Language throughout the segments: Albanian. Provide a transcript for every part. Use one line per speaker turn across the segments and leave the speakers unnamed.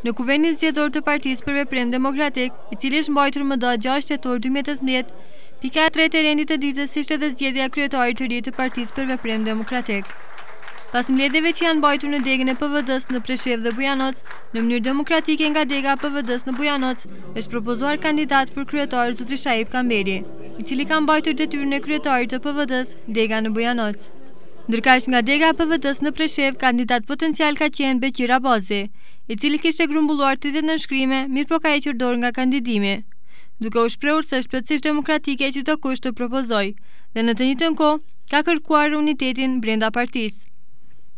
Në Kuvendin Zgjedhor të Partisë për Veprim Demokratik, i cili është mbajtur më datë 6 tetor 2018, pika e tretë e rendit të ditës ishte edhe zgjedhja e kryetarit të ri të Partisë për Veprim Demokratik. Pas mbledhjeve që janë mbajtur në degën e PVD-s në Preshevë dhe Bujanoc, në mënyrë demokratike nga dega e PVD-s në Bujanoc, është propozuar kandidat për kryetar zotri Shaip Kamberi, i cili ka mbajtur detyrën e kryetarit të PVD-s, dega në Bujanoc. Ndërkaq nga dega e PVD-së në Preshevë kandidat potencial ka qenë Beqir Abazi, i cili kishte grumbulluar tridhjetë nënshkrime, mirëpo ka hequr dorë nga kandidimi, duke u shprehur se është plotësisht demokratike që gjithkush të propozojë dhe në të njëjtën kohë ka kërkuar unitetin brenda partisë.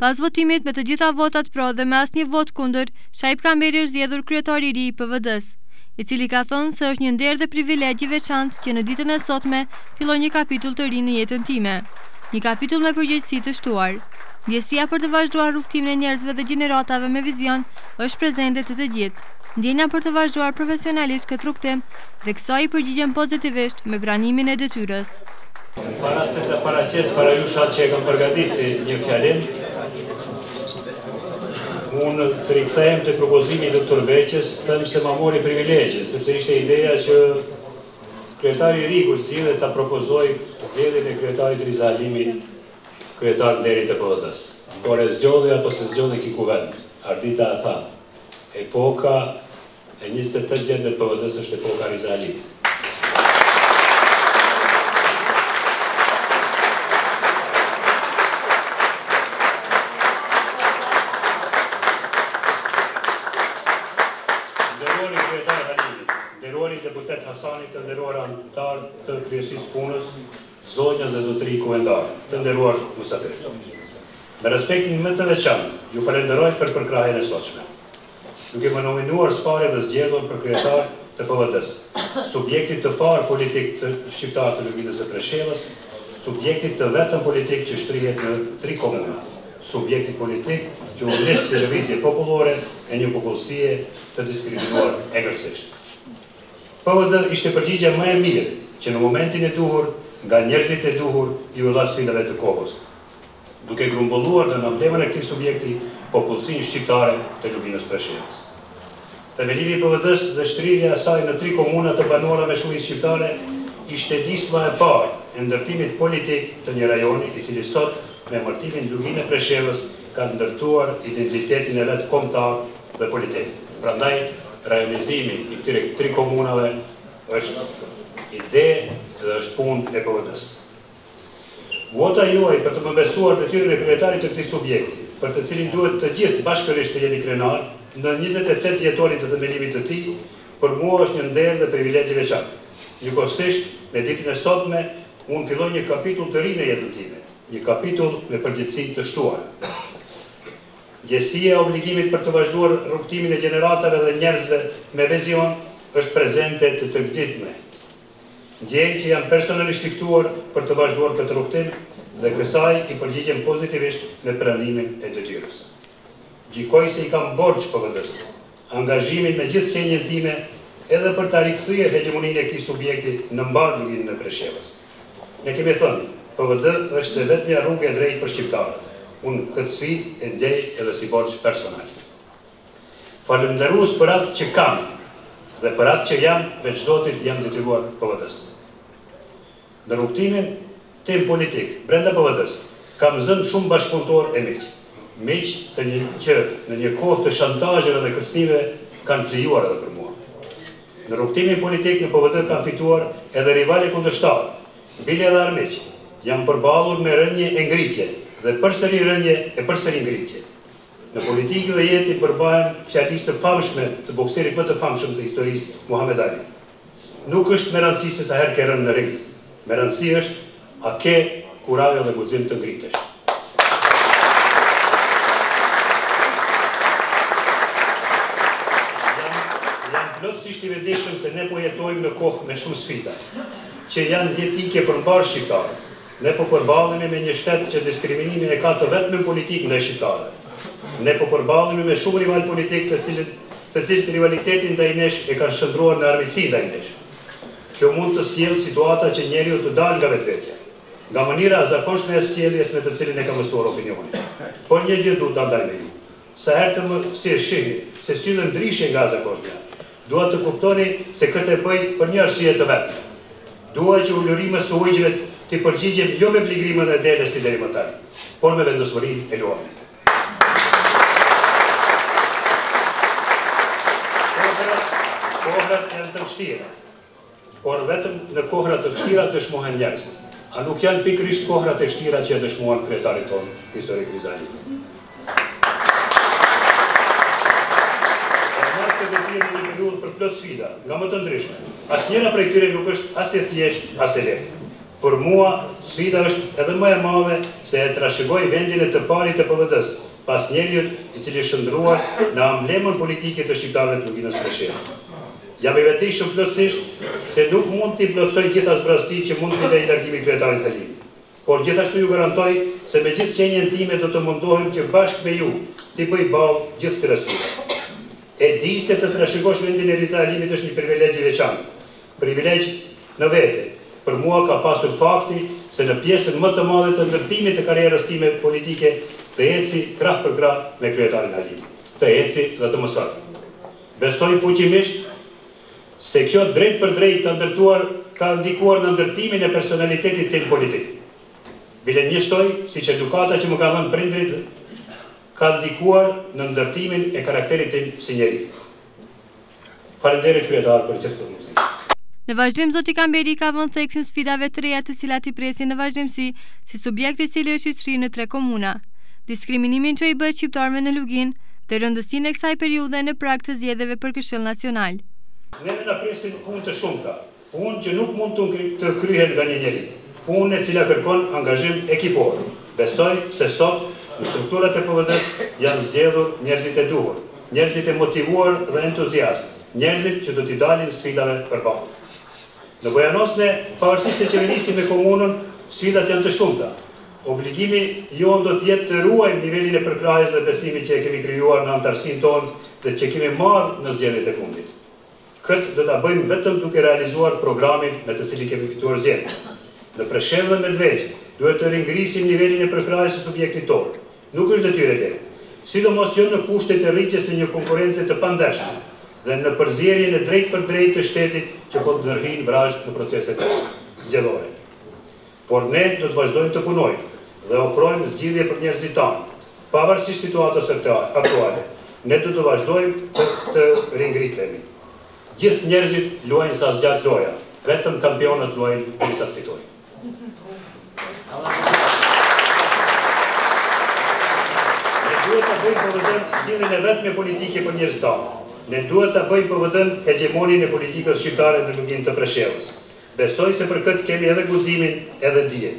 Pas votimit me të gjitha votat pro dhe me asnjë votë kundër, Shaip Kamberi është zgjedhur kryetar i ri i PVD-së, i cili ka thënë se është një nder dhe privilegj i veçantë që në ditën e sotme filloj një kapitull të ri në jetën time. Një kapitull me përgjegjësi të shtuar. Ndjesia për të vazhduar rrugëtimin e njerëzve dhe gjeneratave me vizion është prezente te të gjithë. Ndjenja për të vazhduar profesionalisht këtë rrugëtim dhe kësaj i përgjigjem pozitivisht me pranimin e detyrës.
Para se të paraqes para jush atë që e kam përgatitur si një fjalim, unë të rikthehem te propozimi i doktor Beqës, sepse ma mori privilegjin, sepse ishte ideja që Kryetari i ri kur zgjedhet ta propozojë zgjedhjen e kryetarit Riza Halimi kryetar nderi të PVD-së. Por e zgjodhi apo s'e zgjodhi ki kuvend? Ardita e tha, Epoka e njëzet e tetë vjetëve të PVD-së është epoka e Riza Halimit. Nderuari deputet Hasani, të nderuar anëtarë të Kryesisë Punës, zonja dhe zotëri kuvendarë, të nderuar mysafirë. Me respektin më të veçantë, ju falenderoj për përkrahjen e sotshme. Duke më nominuar së pari dhe zgjedhur për kryetar të PVD-së, subjektit të parë politik të shqiptarëve të Luginës së Preshevës, subjektit të vetëm politik që shtrihet në tri komuna, subjektit politik që u nis si lëvizje popullore e një popullsie, të diskriminuar egërsisht. PVD ishte përgjigja më e mirë që në momentin e duhur nga njerëzit e duhur iu dha sfidave të kohës, duke grumbulluar nën emblemën e këtij subjekti popullsinë shqiptare të Luginës Preshevës. Themelimi i PVD-së dhe shtrirja e saj në tri komuna të banuara me shumicë shqiptare ishte nisma e parë e ndërtimit politik të një rajoni i cili sot me emërtimin Luginë e Preshevës ka ndërtuar identitetin e vet kombëtar dhe politikë. Prandaj realizimi i këtyre tri komunave është ide dhe është punë e PVD-së. Vota juaj për të më besuar detyrën e kryetarit të këtij subjekti, për të cilin duhet të gjithë bashkërisht të jemi krenarë, në njëzet e tetë vjetorin e themelimit të tij, për mua është një nder dhe privilegj i veçantë. Njëkohësisht, me ditën e sotme, unë filloj një kapitull të ri në jetën time, një kapitull me përgjegjësi të shtuara. Ndjesia e obligimit për të vazhduar rrugëtimin e gjeneratave dhe njerëzve me vizion është prezente te të gjithë ne. Ndjej që jam personalisht i ftuar për të vazhduar këtë rrugëtim dhe kësaj i përgjigjem pozitivisht me pranimin e detyrës. Gjykoj se i kam borxh PVD-së angazhimin me gjithë qenien time edhe për ta rikthyer hegjemoninë e këtij subjekti në mbarë luginën e Preshevës. Ne kemi thënë, PVD është e vetmja rrugë e drejtë për shqiptarët. Unë këtë sfidë e ndjej edhe si borxh personal. Falënderues për atë që kam dhe për atë që jam, veç Zotit jam detyruar PVD-së. Në rrugëtimin tim politik, brenda PVD-së, kam zënë shumë bashkëpunëtorë e miq. Miq që në një kohë të shantazheve dhe kërcënimeve kanë flijuar edhe për mua. Në rrugëtimin politik në PVD kam fituar edhe rivalë e kundërshtarë, bile edhe armiq. Jam përballur me rënie e ngritje dhe përsëri rënie e përsëri ngritje. Në politikë dhe jetë i përmbahem fjalisë së famshme të bokserit më të famshëm të historisë, Muhamed Ali. Nuk është me rëndësi se sa herë ke rënë në ring. Me rëndësi është A ke kurajë dhe guxim të ngritesh? Jam plotësisht i vetëdijshëm se ne po jetojmë në kohë me shumë sfida, që janë jetike për mbarë shqiptarët. Ne po përballemi me një shtet që diskriminimin e ka të vetmen politikë ndaj shqiptarëve. Ne po përballemi me shumë rivalë politikë të cilët rivalitetin ndaj nesh e kanë shndërruar në armiqësi ndaj nesh. Kjo mund të sjellë situata që njeriu të dalë nga vetvetja, nga mënyra e zakonshme e sjelljes me të cilin e ka mësuar opinionin. Por një gjë dua ta ndaj me ju. Sa herë të më shihni se sillem ndryshe nga e zakonshmja, dua të kuptoni se këtë e bëj për një arsye të vetme. Dua që ulërimës së ujqve t'i përgjigjem jo me blegërimën e deles si deri më tani, por me vendosmërinë e luanit. Kohërat janë të vështira, por vetëm në kohëra të vështira dëshmohen njerëzit. A nuk janë pikërisht kohërat e vështira që e dëshmuan kryetarin tonë historik Riza Halimi? plot sfida, nga më të ndryshme. Asnjëra prej tyre nuk është as e thjeshtë, as e lehtë. Për mua sfida është edhe më e madhe se e trashëgoj vendin e të parit të PVD-së, pas njeriut i cili u shndërrua në amblemën politike të shqiptarëve të Luginës Preshevës. Jam i vetëdijshëm plotësisht se nuk mund t'i plotësoj gjitha zbrazëtitë që mund t'i lejë largimi i kryetarit Halimi. Por gjithashtu ju garantoj se me gjithë qenien time do të mundohem që bashkë me ju t'i bëj ballë gjithë këtyre sfidave. E di se të trashëgosh vendin e Riza Halimit është një privilegj i veçantë, Privilegj në vete, për mua ka pasur fakti se në pjesën më të madhe të ndërtimit të karrierës time politike të eci krah për krah me kryetarin Halimi. Të eci dhe të mësoj. Besoj fuqimisht se kjo drejtpërdrejt ka ndërtuar, ka ndikuar në ndërtimin e personalitetit tim politik. Bile njësoj siç edukata që më kanë dhënë prindërit ka ndikuar në ndërtimin e karakterit tim si njeri. Faleminderit kryetar për gjithë përgjegjësitë.
Në vazhdim, zoti Kamberi ka vënë theksin sfidave të reja të cilat i presin në vazhdimësi si subjekt i cili është i shtrirë në tre komuna, diskriminimin që i bëhet shqiptarëve në Luginë dhe rëndësinë e kësaj periudhe në prag të zgjedhjeve për Këshill Nacional.
Neve na presin punë të shumta, Punë që nuk mund të kryhen nga një njeri, punë e cila kërkon angazhim ekipor. Besoj se sot në strukturat e PVD-së janë zgjedhur njerëzit e duhur, njerëzit e motivuar dhe entuziastë, njerëzit që do t'i dalin sfidave përballë. Në Bujanoc ne, pavarësisht se qeverisim me komunën, sfidat janë të shumta. Obligimi jonë do të jetë të ruajmë nivelin e përkrahjes dhe besimit që e kemi krijuar në anëtarësinë tonë dhe që kemi marrë në zgjedhjet e fundit. Këtë do ta bëjmë vetëm duke realizuar programin me të cilin kemi fituar zgjedhjet. Në Preshevë dhe Medvegjë duhet të ringrisim nivelin e përkrahjes së subjektit tonë. Nuk është detyrë e lehtë, sidomos jo në kushtet e rritjes së një konkurrence të pandershme dhe në përzierjen e drejtpërdrejtë të shtetit që po ndërhyjnë vrazhdë në proceset zgjedhore. Por ne do të vazhdojmë të punojmë dhe ofrojmë zgjidhje për njerëzit tanë. Pavarësisht situatës aktuale, ne do të vazhdojmë të ringritemi. Gjithë njerëzit luajnë sa zgjat loja, vetëm kampionët luajnë derisa të fitojnë. Ne duhet ta bëjmë PVD-në zgjidhjen e vetme politike për njerëzit tanë. Ne duhet ta bëjmë PVD-në hegjemonin e politikës shqiptare në Luginë të Preshevës. Besoj se për këtë kemi edhe guximin edhe dijen.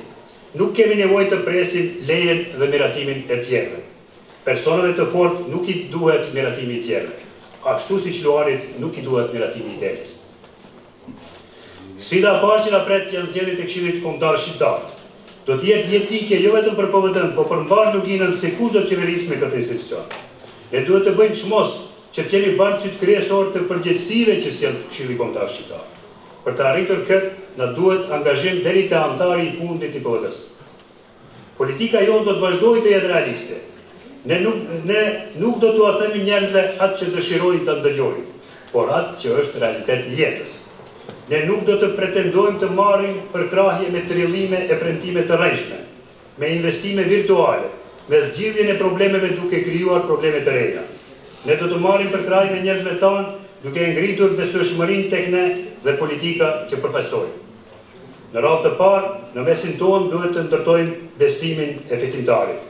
Nuk kemi nevojë të presim lejen dhe miratimin e tjerëve. Personave të fortë nuk i duhet miratimi i tjerëve, ashtu siç luanit nuk i duhet miratimi i deles. Sfida e parë që na pret janë zgjedhjet e Këshillit Kombëtar Shqiptar. Do të jetë jetike jo vetëm për PVD-në, po për mbarë Luginën se kush do të qeverisë me këtë institucion. Ne duhet të bëjmë çmos që të jemi bartësit kryesorë të përgjegjësive që sjell Këshilli Kombëtar Shqiptar. Për të arritur këtë, na duhet angazhim deri te anëtari i fundit i PVD-së. Politika jonë do të vazhdojë të jetë realiste. Ne nuk ne nuk do t'ua themi njerëzve atë që dëshirojnë të ndëgjojnë, por atë që është realitet i jetës. Ne nuk do të pretendojmë të marrim përkrahje me trillime e premtime të rrejshme, me investime virtuale, me zgjidhjen e problemeve duke krijuar probleme të reja. Ne do të marrim përkrahjen e njerëzve tanë duke e ngritur besueshmërinë tek ne dhe politika që përfaqësojmë. Në radhë të parë, në mesin tonë duhet të ndërtojmë besimin e fitimtarit.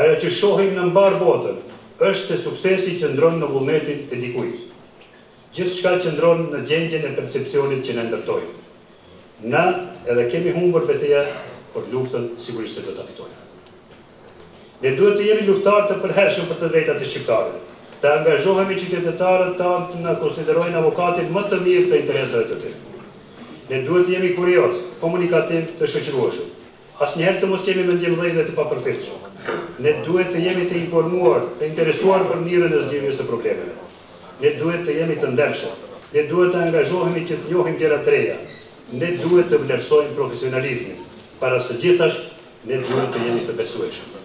Ajo që shohim në mbarë botën është se suksesi qëndron në vullnetin e dikujt. Gjithçka qëndron në gjendjen e percepcionit që ne ndërtojmë. Ne edhe kemi humbur beteja por luftën sigurisht se do ta fitojmë. Ne duhet të jemi luftarë të përhershëm për të drejtat e shqiptarëve, të angazhohemi që qytetarët tanë të na konsiderojnë avokatin më të mirë të interesave të tyre. Ne duhet të jemi kuriozë, komunikativë, të shoqërueshëm. Asnjëherë të mos jemi mendjemëdhenj dhe të papërfillshëm. Ne duhet të jemi të informuar, të interesuar për mënyrën e zgjidhjes së problemeve. Ne duhet të jemi të ndershëm. Ne duhet të angazhohemi që të njohim gjëra të reja. Ne duhet të vlerësojmë profesionalizmin. Para së gjithash, ne duhet të jemi të besueshëm.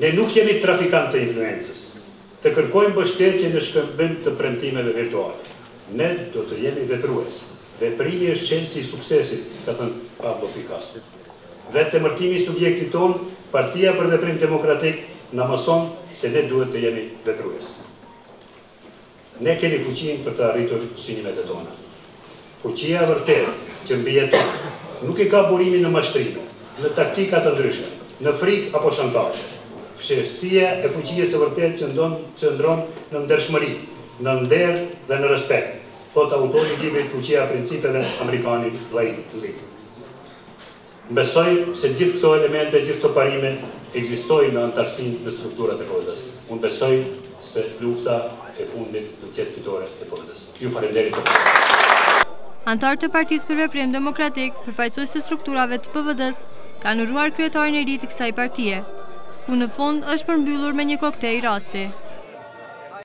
Ne nuk jemi trafikantë të influencës. Të kërkojmë mbështetje në shkëmbim të premtimeve virtuale. Ne do të jemi veprues. Veprimi është çelësi i suksesit, ka thënë Pablo Picasso. Vetë emërtimi i subjektit tonë, Partia për Veprim Demokratik, na mëson se ne duhet të jemi veprues. Ne kemi fuqinë për të arritur synimet tona. Fuqia e vërtetë që mbijeton nuk e ka burimin në mashtrime, në taktika të ndryshme, në frikë apo shantazhe. Fshehtësia e fuqisë së vërtetë qëndon qëndron në ndershmëri, në nder dhe në respekt, thotë autori i librit Fuqia e Principeve, amerikani Blaine Lee. Besoj se gjithë këto elemente, gjithë këto parime ekzistojnë në anëtarësinë në strukturat e PVD-së. Unë besoj se lufta e fundit do të jetë fitore e PVD-së. Ju faleminderit për votën.
Anëtarë të Partisë për Veprim Demokratik, përfaqësues të strukturave të PVD-së, kanë uruar kryetarin e ri të kësaj partie, ku në fund është përmbyllur me një koktej rasti.